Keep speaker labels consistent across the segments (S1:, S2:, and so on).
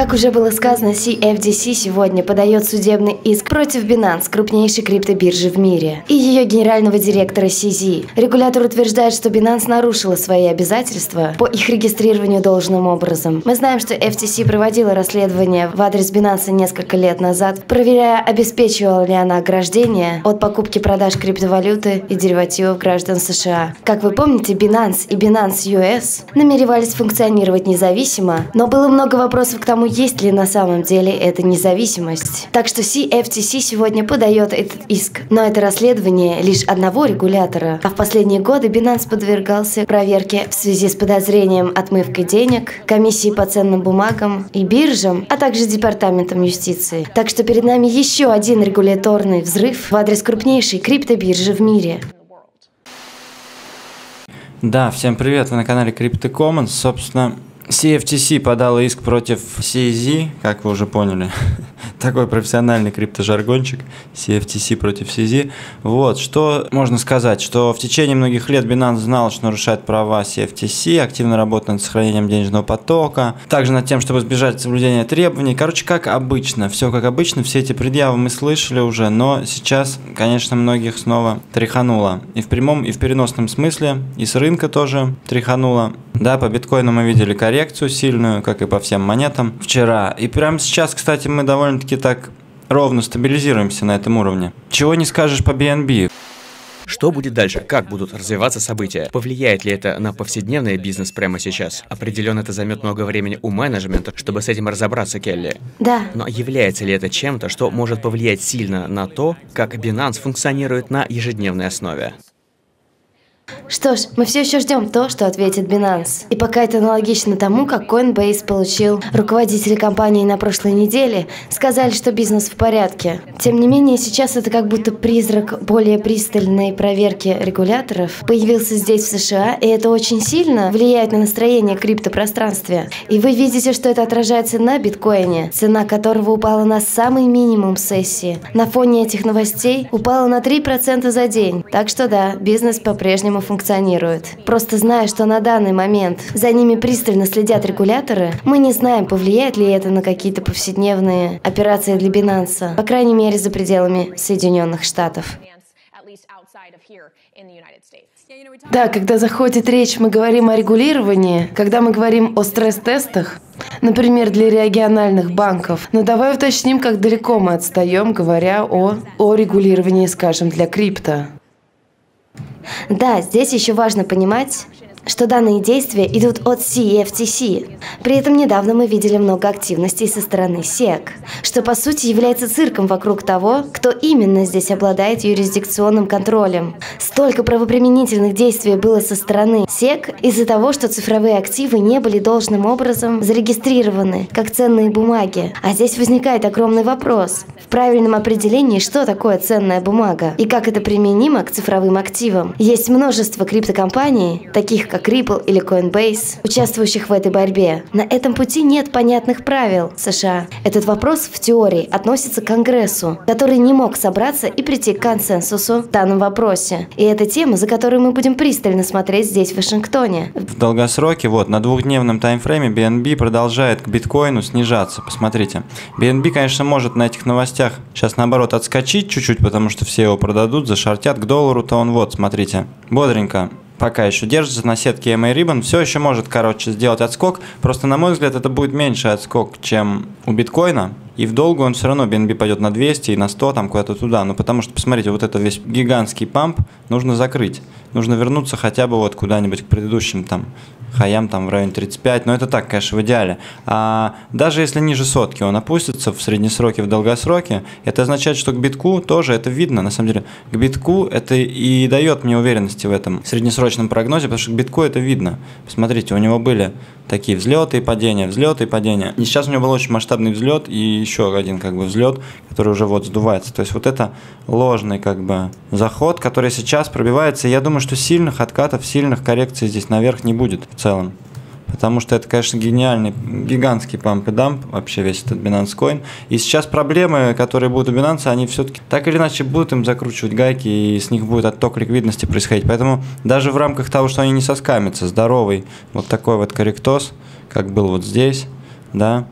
S1: Как уже было сказано, CFDC сегодня подает судебный иск против Binance, крупнейшей криптобиржи в мире, и ее генерального директора CZ. Регулятор утверждает, что Binance нарушила свои обязательства по их регистрированию должным образом. Мы знаем, что FTC проводила расследование в адрес Binance несколько лет назад, проверяя, обеспечивала ли она ограждение от покупки продаж криптовалюты и деривативов граждан США. Как вы помните, Binance и Binance US намеревались функционировать независимо, но было много вопросов к тому, есть ли на самом деле эта независимость. Так что CFTC сегодня подает этот иск. Но это расследование лишь одного регулятора. А в последние годы Binance подвергался проверке в связи с подозрением отмывкой денег, комиссии по ценным бумагам и биржам, а также Департаментом юстиции. Так что перед нами еще один регуляторный взрыв в адрес крупнейшей криптобиржи в мире.
S2: Да, всем привет, вы на канале Crypto Commons. Собственно, CFTC подала иск против CZ, как вы уже поняли. Такой профессиональный криптожаргончик. CFTC против CZ. Вот, что можно сказать, что в течение многих лет Binance знал, что нарушает права CFTC, активно работает над сохранением денежного потока, также над тем, чтобы избежать соблюдения требований. Короче, как обычно, все как обычно, все эти предъявы мы слышали уже, но сейчас, конечно, многих снова тряхануло. И в прямом, и в переносном смысле, и с рынка тоже тряхануло. Да, по биткоину мы видели коррекцию сильную, как и по всем монетам вчера. И прямо сейчас, кстати, мы довольно-таки так ровно стабилизируемся на этом уровне. Чего не скажешь по BNB.
S3: Что будет дальше? Как будут развиваться события? Повлияет ли это на повседневный бизнес прямо сейчас? Определенно это займет много времени у менеджмента, чтобы с этим разобраться, Келли.
S1: Да.
S3: Но является ли это чем-то, что может повлиять сильно на то, как Binance функционирует на ежедневной основе?
S1: Что ж, мы все еще ждем то, что ответит Binance. И пока это аналогично тому, как Coinbase получил, руководители компании на прошлой неделе сказали, что бизнес в порядке. Тем не менее, сейчас это как будто призрак более пристальной проверки регуляторов появился здесь, в США, и это очень сильно влияет на настроение криптопространстве. И вы видите, что это отражается на биткоине, цена которого упала на самый минимум сессии. На фоне этих новостей упала на 3% за день. Так что да, бизнес по-прежнему функционирует функционирует. Просто зная, что на данный момент за ними пристально следят регуляторы, мы не знаем, повлияет ли это на какие-то повседневные операции для Binance, по крайней мере за пределами Соединенных Штатов.
S4: Да, когда заходит речь, мы говорим о регулировании, когда мы говорим о стресс-тестах, например, для региональных банков. Но давай уточним, как далеко мы отстаем, говоря о, о регулировании, скажем, для крипто.
S1: Да, здесь еще важно понимать, что данные действия идут от CFTC. При этом недавно мы видели много активностей со стороны SEC, что по сути является цирком вокруг того, кто именно здесь обладает юрисдикционным контролем. Столько правоприменительных действий было со стороны SEC из-за того, что цифровые активы не были должным образом зарегистрированы как ценные бумаги. А здесь возникает огромный вопрос. В правильном определении, что такое ценная бумага и как это применимо к цифровым активам. Есть множество криптокомпаний, таких как Ripple или Coinbase, участвующих в этой борьбе. На этом пути нет понятных правил США. Этот вопрос в теории относится к Конгрессу, который не мог собраться и прийти к консенсусу в данном вопросе. И это тема, за которой мы будем пристально смотреть здесь, в Вашингтоне.
S2: В долгосроке, вот, на двухдневном таймфрейме BNB продолжает к биткоину снижаться. Посмотрите. BNB, конечно, может на этих новостях сейчас, наоборот, отскочить чуть-чуть, потому что все его продадут, зашортят к доллару, то он вот, смотрите, бодренько пока еще держится на сетке MA Ribbon, все еще может, короче, сделать отскок. Просто, на мой взгляд, это будет меньше отскок, чем у биткоина. И в долгу он все равно BNB пойдет на 200 и на 100, там куда-то туда. Ну, потому что, посмотрите, вот это весь гигантский памп нужно закрыть. Нужно вернуться хотя бы вот куда-нибудь к предыдущим там хаям там в районе 35, но это так, конечно, в идеале. А даже если ниже сотки он опустится в среднесроке, в долгосроке, это означает, что к битку тоже это видно, на самом деле. К битку это и дает мне уверенности в этом среднесрочном прогнозе, потому что к битку это видно. Посмотрите, у него были такие взлеты и падения, взлеты и падения. И сейчас у него был очень масштабный взлет и еще один как бы взлет, который уже вот сдувается. То есть вот это ложный как бы заход, который сейчас пробивается. Я думаю, что сильных откатов, сильных коррекций здесь наверх не будет целом. Потому что это, конечно, гениальный, гигантский памп и дамп, вообще весь этот Binance Coin. И сейчас проблемы, которые будут у Binance, они все-таки так или иначе будут им закручивать гайки, и с них будет отток ликвидности происходить. Поэтому даже в рамках того, что они не соскамятся, здоровый вот такой вот корректоз, как был вот здесь, да,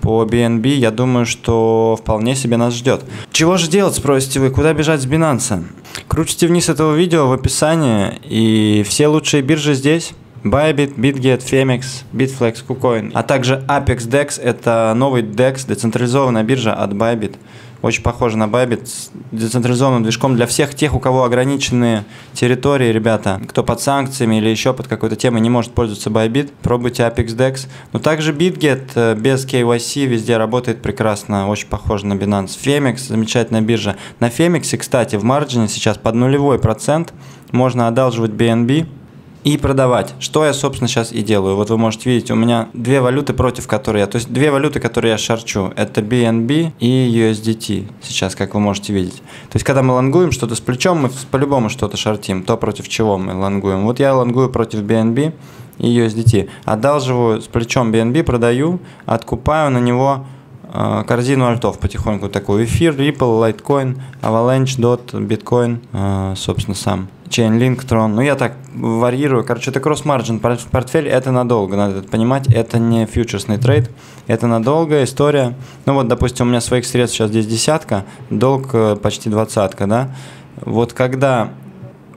S2: по BNB, я думаю, что вполне себе нас ждет. Чего же делать, спросите вы, куда бежать с Binance? Крутите вниз этого видео в описании, и все лучшие биржи здесь. Bybit, BitGet, Femex, Bitflex, KuCoin, а также Apex DEX – это новый DEX, децентрализованная биржа от Bybit. Очень похоже на Bybit с децентрализованным движком для всех тех, у кого ограниченные территории, ребята, кто под санкциями или еще под какой-то темой не может пользоваться Bybit, пробуйте Apex DEX. Но также BitGet э, без KYC везде работает прекрасно, очень похоже на Binance. Femex – замечательная биржа. На Femex, кстати, в марджине сейчас под нулевой процент можно одалживать BNB – и продавать. Что я, собственно, сейчас и делаю. Вот вы можете видеть, у меня две валюты, против которых я... То есть две валюты, которые я шарчу. Это BNB и USDT. Сейчас, как вы можете видеть. То есть, когда мы лонгуем что-то с плечом, мы по-любому что-то шартим. То, против чего мы лонгуем. Вот я лонгую против BNB и USDT. Одалживаю с плечом BNB, продаю, откупаю на него э, корзину альтов потихоньку такую. Эфир, Ripple, Litecoin, Avalanche, DOT, Bitcoin, э, собственно, сам. Chainlink, Tron. Ну, я так варьирую. Короче, это кросс-марджин портфель, это надолго, надо это понимать. Это не фьючерсный трейд, это надолго история. Ну, вот, допустим, у меня своих средств сейчас здесь десятка, долг э, почти двадцатка, да. Вот когда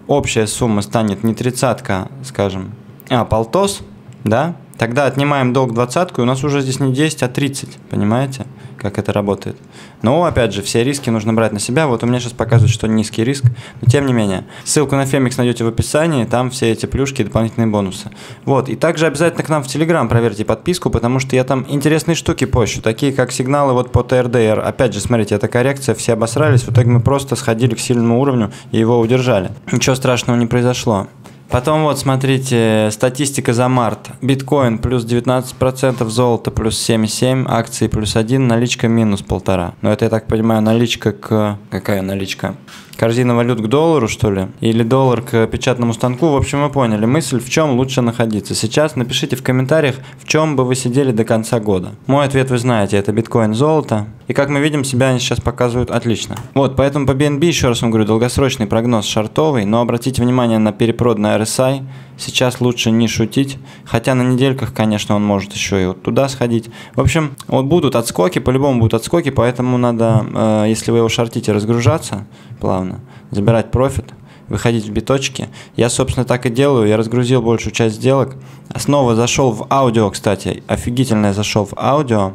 S2: общая сумма станет не тридцатка, скажем, а полтос, да, тогда отнимаем долг двадцатку, и у нас уже здесь не 10, а 30, понимаете? как это работает. Но, опять же, все риски нужно брать на себя. Вот у меня сейчас показывают, что низкий риск, но тем не менее. Ссылку на Фемикс найдете в описании, там все эти плюшки и дополнительные бонусы. Вот, и также обязательно к нам в Телеграм проверьте подписку, потому что я там интересные штуки пощу, такие как сигналы вот по ТРДР. Опять же, смотрите, это коррекция, все обосрались, в итоге мы просто сходили к сильному уровню и его удержали. Ничего страшного не произошло. Потом вот смотрите, статистика за март. Биткоин плюс 19%, золото плюс 7,7, акции плюс 1, наличка минус полтора. Но это, я так понимаю, наличка к... Какая наличка? Корзина валют к доллару, что ли, или доллар к печатному станку. В общем, мы поняли мысль, в чем лучше находиться. Сейчас напишите в комментариях, в чем бы вы сидели до конца года. Мой ответ вы знаете, это биткоин, золото. И как мы видим, себя они сейчас показывают отлично. Вот, поэтому по BNB, еще раз вам говорю, долгосрочный прогноз шартовый, но обратите внимание на перепроданный RSI. Сейчас лучше не шутить, хотя на недельках, конечно, он может еще и вот туда сходить. В общем, вот будут отскоки, по-любому будут отскоки, поэтому надо, э, если вы его шортите, разгружаться плавно, забирать профит, выходить в биточки. Я, собственно, так и делаю. Я разгрузил большую часть сделок. Снова зашел в аудио, кстати. Офигительно я зашел в аудио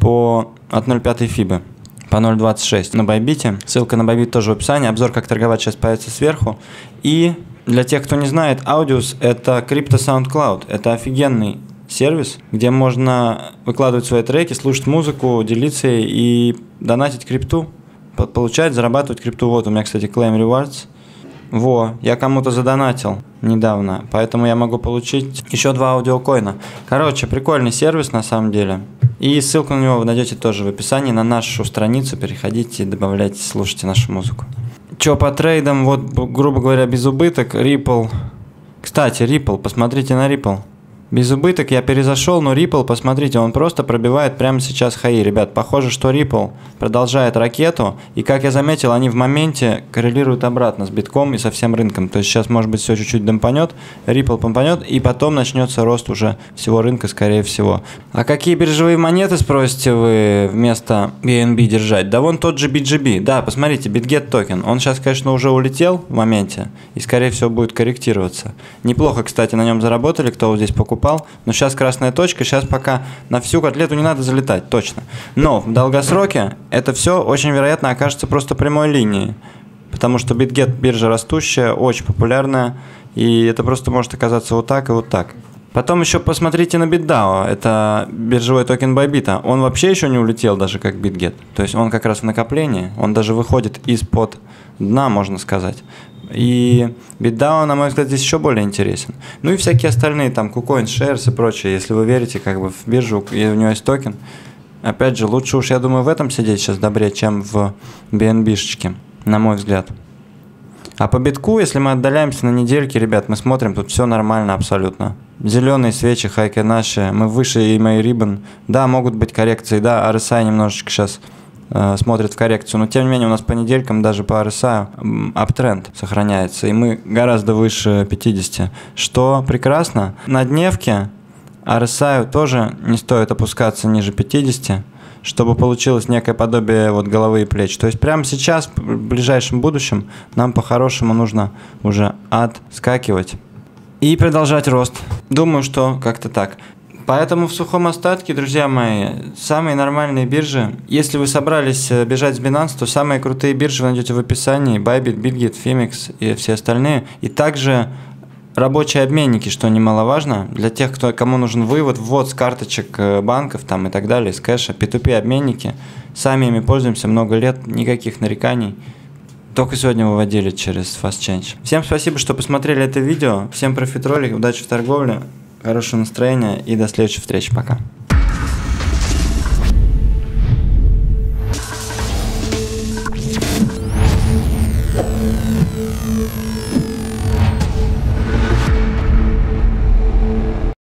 S2: по от 0,5 фибы по 0.26 на Байбите. Ссылка на Байбит тоже в описании. Обзор, как торговать, сейчас появится сверху. И для тех, кто не знает, Audius – это крипто SoundCloud. Это офигенный сервис, где можно выкладывать свои треки, слушать музыку, делиться и донатить крипту, получать, зарабатывать крипту. Вот у меня, кстати, Claim Rewards. Во, я кому-то задонатил недавно, поэтому я могу получить еще два аудиокоина. Короче, прикольный сервис на самом деле. И ссылку на него вы найдете тоже в описании на нашу страницу. Переходите, добавляйте, слушайте нашу музыку. Че по трейдам, вот, грубо говоря, без убыток, Ripple. Кстати, Ripple, посмотрите на Ripple. Без убыток я перезашел, но Ripple, посмотрите, он просто пробивает прямо сейчас хаи. Ребят, похоже, что Ripple продолжает ракету, и как я заметил, они в моменте коррелируют обратно с битком и со всем рынком. То есть сейчас, может быть, все чуть-чуть домпанет, Ripple помпанет, и потом начнется рост уже всего рынка, скорее всего. А какие биржевые монеты, спросите вы, вместо BNB держать? Да вон тот же BGB. Да, посмотрите, BitGet токен. Он сейчас, конечно, уже улетел в моменте, и, скорее всего, будет корректироваться. Неплохо, кстати, на нем заработали, кто вот здесь покупал упал, но сейчас красная точка, сейчас пока на всю котлету не надо залетать, точно. Но в долгосроке это все очень вероятно окажется просто прямой линией, потому что BitGet биржа растущая, очень популярная, и это просто может оказаться вот так и вот так. Потом еще посмотрите на BitDAO, это биржевой токен Bybit. Он вообще еще не улетел даже как BitGet. То есть он как раз в накоплении, он даже выходит из-под дна, можно сказать. И BitDAO, на мой взгляд, здесь еще более интересен. Ну и всякие остальные, там, KuCoin, Shares и прочее. Если вы верите как бы в биржу, и у него есть токен, опять же, лучше уж, я думаю, в этом сидеть сейчас добре, чем в BNB-шечке, на мой взгляд. А по битку, если мы отдаляемся на недельки, ребят, мы смотрим, тут все нормально абсолютно. Зеленые свечи, хайки наши, мы выше и мои рибан. Да, могут быть коррекции, да, RSI немножечко сейчас смотрит в коррекцию. Но тем не менее у нас по неделькам даже по RSI аптренд сохраняется, и мы гораздо выше 50, что прекрасно. На дневке RSI тоже не стоит опускаться ниже 50, чтобы получилось некое подобие вот головы и плеч. То есть прямо сейчас, в ближайшем будущем, нам по-хорошему нужно уже отскакивать и продолжать рост. Думаю, что как-то так. Поэтому в сухом остатке, друзья мои, самые нормальные биржи. Если вы собрались э, бежать с Binance, то самые крутые биржи вы найдете в описании. Bybit, Bitget, Femex и все остальные. И также рабочие обменники, что немаловажно, для тех, кто, кому нужен вывод, ввод с карточек э, банков там, и так далее, с кэша, P2P обменники. Сами ими пользуемся много лет, никаких нареканий. Только сегодня выводили через Fast Change. Всем спасибо, что посмотрели это видео. Всем профит-ролик, удачи в торговле, хорошего настроения и до следующей встречи. Пока.